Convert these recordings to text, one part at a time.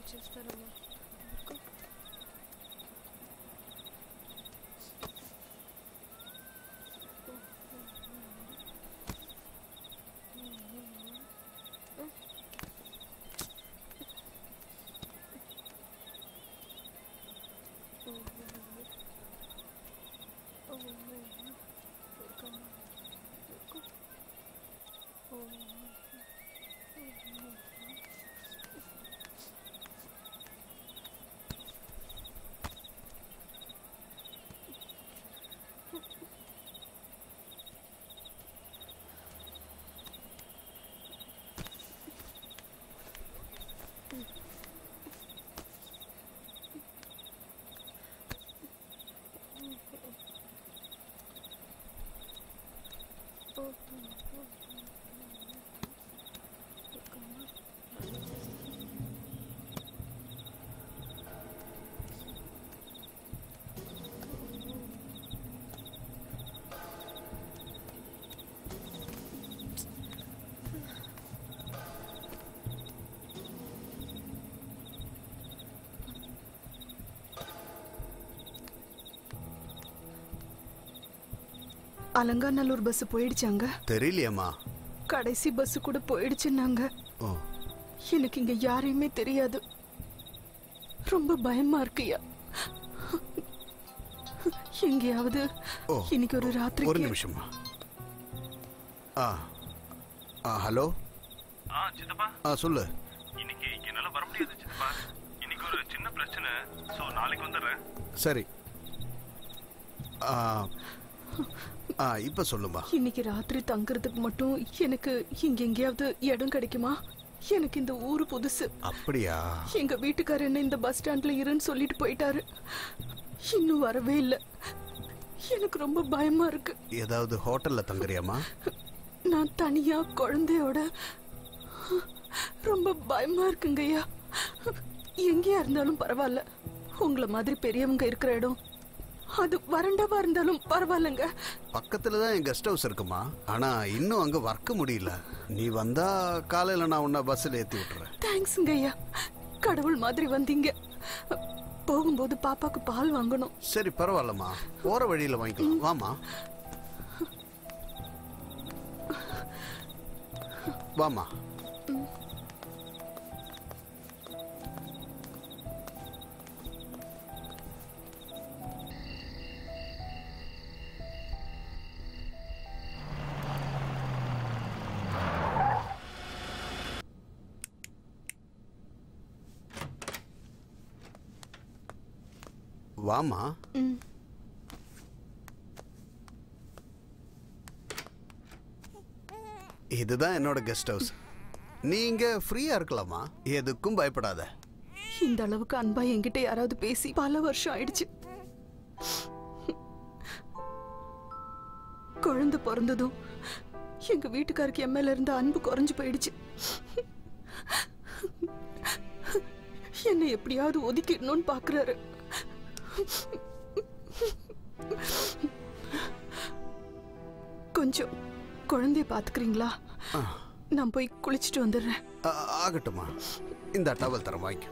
which is phenomenal. Alanganallur bus போயிடுச்சாங்க. தெரியலையேம்மா. கடைசி bus கூட போயிடுச்சுன்னாங்க. எனக்கு இங்க யாரையுமே தெரியாது. ரொம்ப பயமா இருக்குயா? எங்கேயாவது. இன்னைக்கு ஒரு ஒரு ராத்திரி நிமிஷமா ஆ ஆ ஹலோ? ஆ சித்தப்பா. ஆ சொல்லு. இன்னைக்கு என்னால வர முடியாது சித்தப்பா. இன்னைக்கு ஒரு சின்ன பிரச்சனை. சோ நாளைக்கு வந்துடுறேன். சரி. ஆ இப்போ சொல்லுமா இன்னைக்கு ராத்திரி தங்குறதுக்கு மட்டும் எனக்கு இங்க எங்கேயாவது இடம் கிடைக்குமா? எனக்கு இந்த ஊரு புதுசு. அப்படியா? எங்க வீட்டுக்காரர் என்ன இந்த பஸ் ஸ்டாண்ட்ல இருன்னு சொல்லிட்டு போயிட்டாரு. இன்னும் வரவே இல்ல. எனக்கு ரொம்ப பயமா இருக்கு. ஏதாவது ஹோட்டல்ல தங்குறியாம்மா? நான் தனியா குழந்தையோட. ரொம்ப பயமா இருக்குங்கய்யா. எங்கேயா இருந்தாலும் பரவாயில்ல. உங்கள மாதிரி பெரியவங்க இருக்கிற இடம் அது வறண்டவா இருந்தாலும் பரவாயில்லங்க. பக்கத்துல தான் என் கெஸ்ட் ஹவுஸ் இருக்குமா? ஆனா இன்னும் அங்க வர்க்க முடியல. நீ வந்தா காலையில நான் உன்னை பஸ்ஸில் ஏத்தி விட்டுறேன். தேங்க்ஸுங்க ஐயா. கடவுள் மாதிரி வந்தீங்க. போகும்போது பாப்பாக்கு பால் வாங்கணும். சரி பரவாயில்லம்மா. போற வழியில வாங்கிக்கலாம். வாமா வாமா வாமா. இதுதான் என்னோட கெஸ்ட் ஹவுஸ் நீங்க ஃப்ரீயா இருக்கலாமா? எதுக்கும் பயப்படாத. இந்த அளவுக்கு அன்பா என்கிட்ட யாராவது பேசி பல வருஷம் ஆயிடுச்சு. குழந்தை பிறந்ததும் எங்க வீட்டுக்காருக்கு என் மேல இருந்த அன்பு குறைஞ்சு போயிடுச்சு. என்னை எப்படியாவது ஒதுக்கிடணும்னு பாக்குறாரு. கொஞ்சம் குழந்தைய பாத்துக்கிறீங்களா? நான் போய் குளிச்சுட்டு வந்துடுறேன். ஆகட்டுமா இந்த டவல் தரம் வாங்கிக்க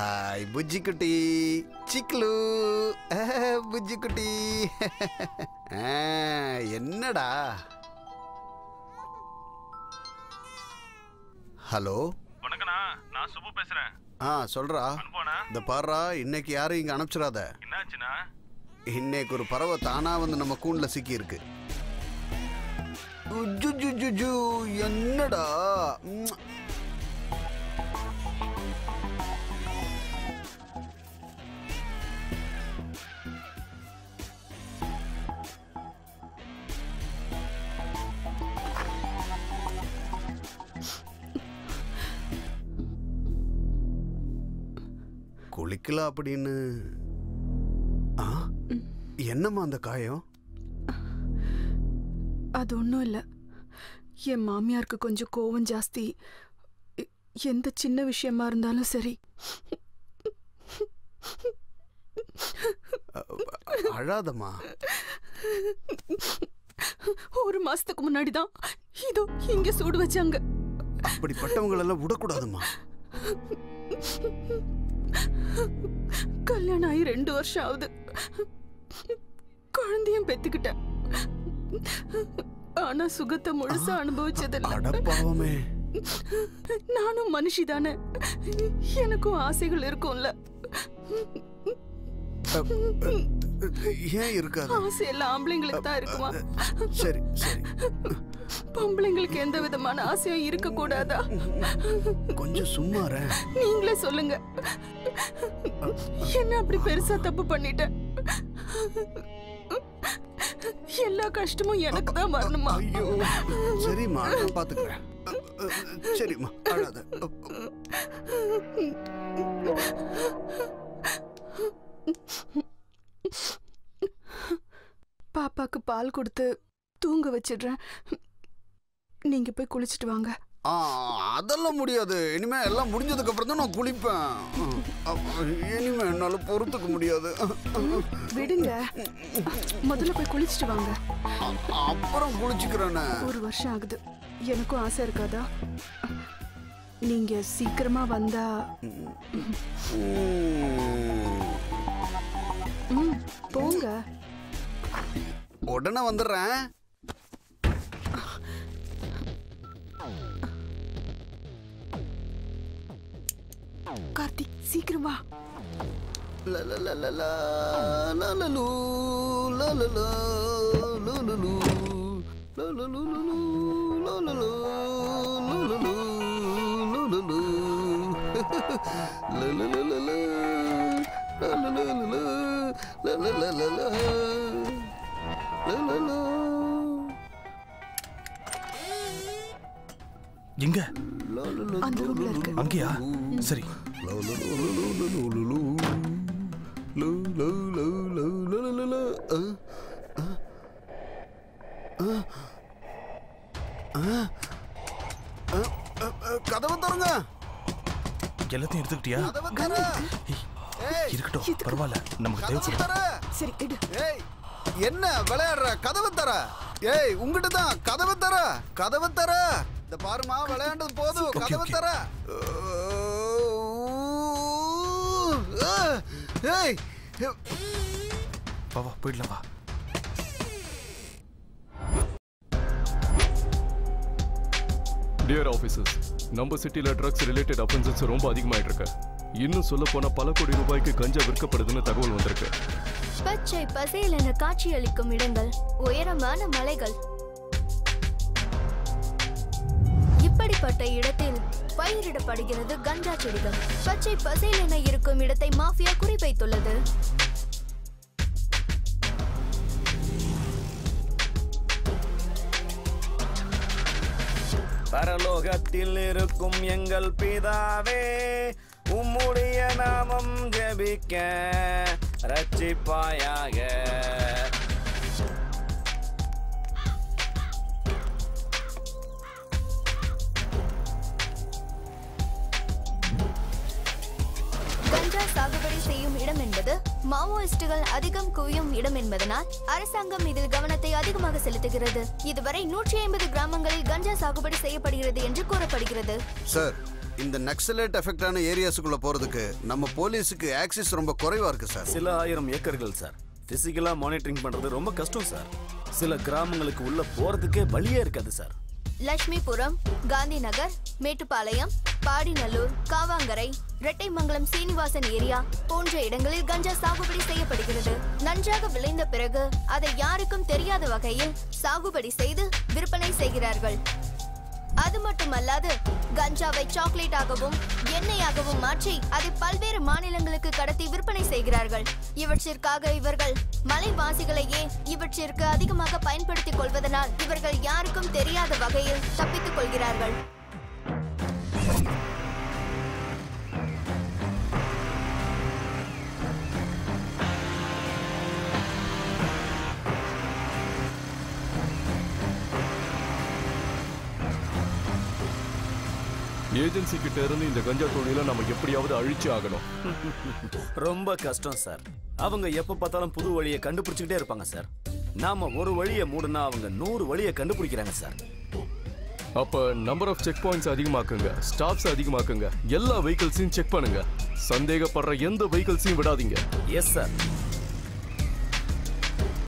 ஆய் புஜ்ஜி குட்டி சிக்லு. ஆஹ், புஜ்ஜி குட்டி. ஆ, என்னடா? ஹலோ. வணக்கண்ணா நான் சுபு பேசுறேன். ஆ சொல்றா. இந்த பாருடா இன்னைக்கு யாரும் இங்க அனுப்பிச்சிடாத. என்னாச்சுண்ணா? இன்னைக்கு ஒரு பறவை தானா வந்து நம்ம கூண்டுல சிக்கி இருக்கு என்னடா? ம். குளிக்கலாம் அப்படின்னு? ஆ? என்னம்மா அந்த காயம்? அது ஒன்றும் இல்லை. என் மாமியாருக்கு கொஞ்சம் கோவம் ஜாஸ்தி. எந்த சின்ன விஷயமா இருந்தாலும் சரி. அழாதம்மா. ஒரு மாசத்துக்கு முன்னாடி தான் இதோ இங்க சூடு வச்சாங்க. அப்படிப்பட்டவங்களெல்லாம் விடக்கூடாதுமா கல்யாணம் ஆகி ரெண்டு வருஷம் ஆகுது குழந்தையும் பெத்துக்கிட்டேன். ஆனா சுகத்தை முழுசா அனுபவிச்சதில்ல. நானும் மனுஷி தானே. எனக்கும் ஆசைகள் இருக்கும்ல. ஏன் இருக்காது? ஆசை எல்லாம் ஆம்பளைங்களுக்கு தான் இருக்குமா? சரி சரி. பொம்பளைங்களுக்கு எந்த விதமான ஆசையும் இருக்க கூடாதா கொஞ்சம் சும்மா. நீங்களே சொல்லுங்க. என்ன அப்படி பெருசா தப்பு பண்ணிட்டேன் எல்லா கஷ்டமும் எனக்கு தான் வரணுமா? ஐயோ சரிம்மா நான் பாத்துக்கிறேன். சரிம்மா அழாத. பாப்பாக்கு பால் கொடுத்து தூங்க வச்சிடுறேன். நீங்க போய் குளிச்சிட்டு வாங்க. அதெல்லாம் முடியாது. இனிமே எல்லாம் முடிஞ்சதுக்கு அப்புறம் தான் நான் குளிப்பேன். இனிமே என்னால பொறுத்துக்க முடியாது. விடுங்க. முதல்ல போய் குளிச்சிட்டு வாங்க. அப்புறம் குளிச்சுக்கிறேனே. ஒரு வருஷம் ஆகுது. எனக்கும் ஆசை இருக்காதா? நீங்க சீக்கிரமா வந்தா போங்க. உடனே வந்துடுறேன். கார்த்திக் சீக்கிரம் வா La la la la la la la lu la la la la la lu la la lu lu lu la la lu la la lu la la lu la la la la la la la la la la la la la la la uh, uh, uh, கதவை திறங்க. எல்லாத்தையும் எடுத்துக்கிட்டியா? கதவை தர ஏய் இருக்கட்டும் பரவாயில்ல. நமக்கு தேவைப்படும் தர சரி எடு ஏய் என்ன விளையாடுற? கதவை தர ஏய் உங்ககிட்ட தான் கதவை தர கதவை தர இந்த பாருமா விளையாண்டது போதும். கதவை. தர. ஏய் வா போயிடலாம் வா. டியர் ஆஃபீஸர்ஸ் நம்ம சிட்டியில் ட்ரக்ஸ் ரிலேட்டட் அஃபென்சஸ் ரொம்ப அதிகமாயிட்டு இருக்கு இன்னும் சொல்ல போனா பல கோடி ரூபாய்க்கு கஞ்சா விற்கப்படுதுன்னு தகவல் வந்திருக்கு. பச்சை பசேலென காட்சியளிக்கும் இடங்கள் உயரமான மலைகள் இப்படிப்பட்ட இடத்தில் பயிரிடப்படுகிறது கஞ்சா செடிகள். பச்சை பசேலென இருக்கும் இடத்தை மாஃபியா குறிவைத்துள்ளது. பரலோகத்தில் இருக்கும் எங்கள் பிதாவே உம்முடைய நாமம் ஜபிக்க ரட்சிப்பாயாக. சாகுபடி செய்யும் இடம் என்பது மாவோயிஸ்டுகள் அதிகம் குவியும் இடம் என்பதனால் அரசாங்கம் இதில் கவனத்தை அதிகமாக செலுத்துகிறது. இதுவரை நூற்றி ஐம்பது கிராமங்களில் கஞ்சா சாகுபடி செய்யப்படுகிறது என்று கூறப்படுகிறது. சார் இந்த நக்சலைட் எஃபெக்டான ஏரியாஸுக்குள்ள போறதுக்கு நம்ம போலீஸுக்கு ஆக்சிஸ் ரொம்ப குறைவா இருக்கு சார். சில ஆயிரம் ஏக்கர்கள் சார். பிசிக்கலா மானிட்டரிங் பண்றது ரொம்ப கஷ்டம் சார். சில கிராமங்களுக்கு உள்ள போறதுக்கே வழியே இருக்காது சார். லட்சுமிபுரம் காந்தி நகர் மேட்டுப்பாளையம் பாடிநல்லூர் காவாங்கரை இரட்டைமங்கலம் சீனிவாசன் ஏரியா போன்ற இடங்களில் கஞ்சா சாகுபடி செய்யப்படுகிறது. நன்றாக விளைந்த பிறகு அதை யாருக்கும் தெரியாத வகையில் சாகுபடி செய்து விற்பனை செய்கிறார்கள். அது மட்டுமல்லாது கஞ்சாவை சாக்லேட்டாகவும் எண்ணெயாகவும் மாற்றி அதை பல்வேறு மாநிலங்களுக்கு கடத்தி விற்பனை செய்கிறார்கள். இவற்றிற்காக இவர்கள் மலைவாசிகளையே இவற்றிற்கு அதிகமாக பயன்படுத்திக் கொள்வதனால் இவர்கள் யாருக்கும் தெரியாத வகையில் தப்பித்துக் கொள்கிறார்கள். ஏஜென்சி கிட்ட இருந்து இந்த கஞ்சா தொழிலை நம்ம எப்படியாவது அழிச்சு ஆகணும். ரொம்ப கஷ்டம் சார். அவங்க எப்ப பார்த்தாலும் புது வழியை கண்டுபிடிச்சுக்கிட்டே இருப்பாங்க சார். நாம ஒரு வழியை மூடுனா அவங்க நூறு வழியை கண்டுபிடிக்கிறாங்க சார். அப்ப நம்பர் ஆஃப் செக் பாயிண்ட்ஸ் அதிகமாக்குங்க. ஸ்டாப்ஸ் அதிகமாக்குங்க. எல்லா வெஹிக்கிள்ஸையும் செக் பண்ணுங்க. சந்தேகப்படுற எந்த வெஹிக்கிள்ஸையும் விடாதீங்க. Yes sir